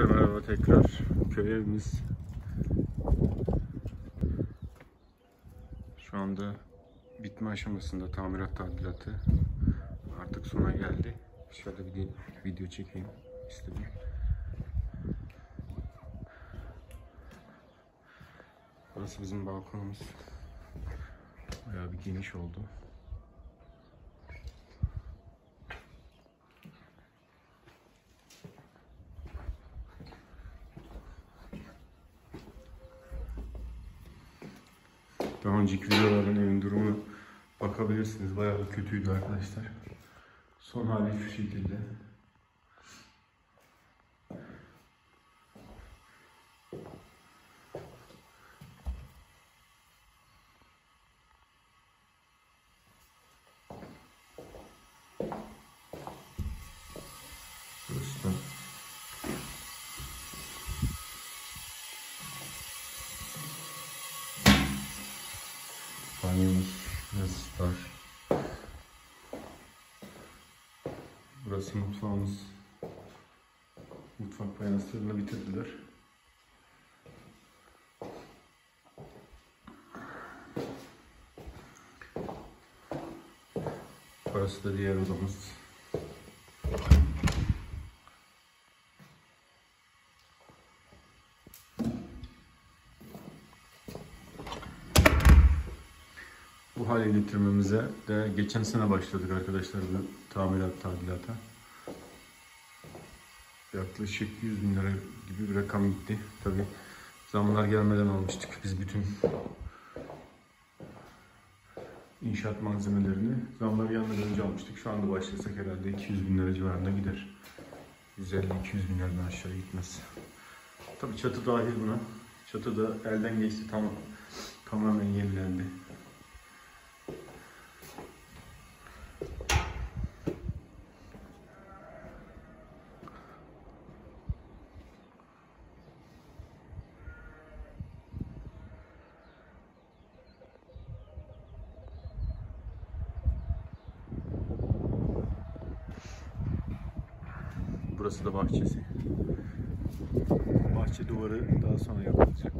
Arkadaşlar merhaba tekrar. Köy evimiz şu anda bitme aşamasında tamirat tadilatı artık sona geldi. Şöyle bir video çekeyim istedim. Burası bizim balkonumuz. Bayağı bir geniş oldu. Daha önceki videoların evin durumuna bakabilirsiniz. Bayağı kötüydü arkadaşlar. Son hali şu şekilde. Banyomuz biraz dar. Burası mutfağımız. Mutfak fayanslarını bitirdiler. Burası da diğer odamız. Bu hale getirmemize de geçen sene başladık arkadaşlar bu tamirat tadilata. Yaklaşık 100 bin lira gibi bir rakam gitti. Tabi zamlar gelmeden almıştık biz bütün inşaat malzemelerini. Zamlar gelmeden önce almıştık. Şu anda başlasak herhalde 200 bin lira civarında gider. 150-200 bin liradan aşağı gitmez. Tabi çatı dahil buna. Çatı da elden geçti tam tamamen yenilendi. Burası da bahçesi. Bahçe duvarı daha sonra yapılacak.